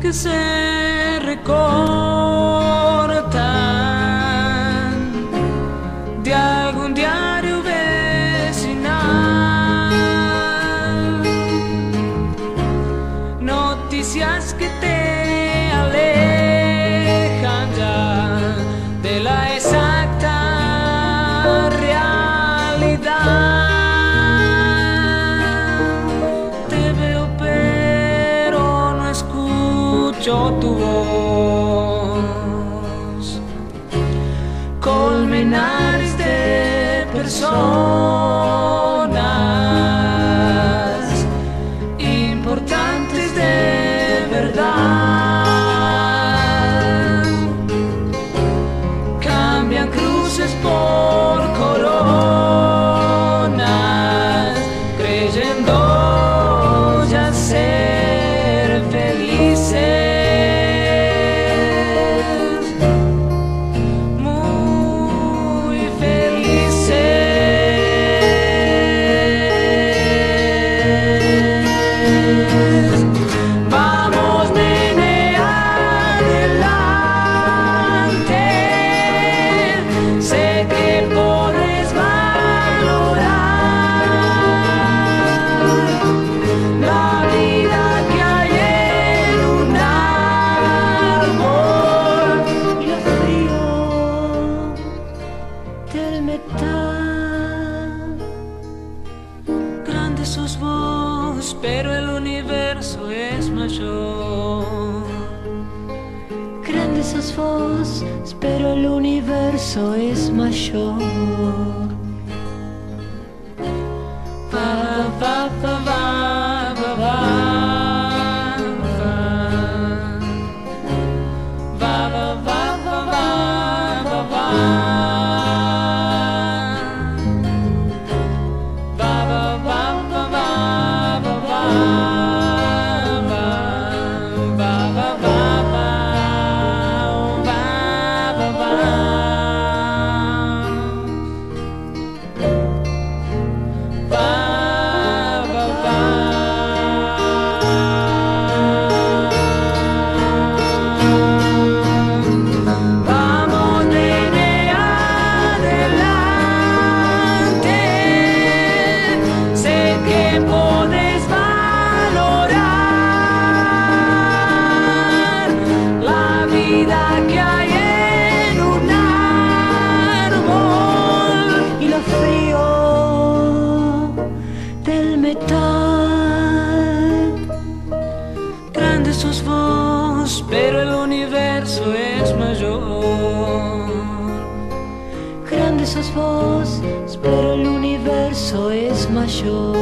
que se recortan de algún diario vecinal. Noticias que te alejan ya de la escucho tu voz. Colmenares de personas importantes de verdad. Cambian cruces por pero el universo es mayor. Grande sos vos, pero el universo es mayor. Bye. Pero el universo es mayor. Grande sos vos, pero el universo es mayor.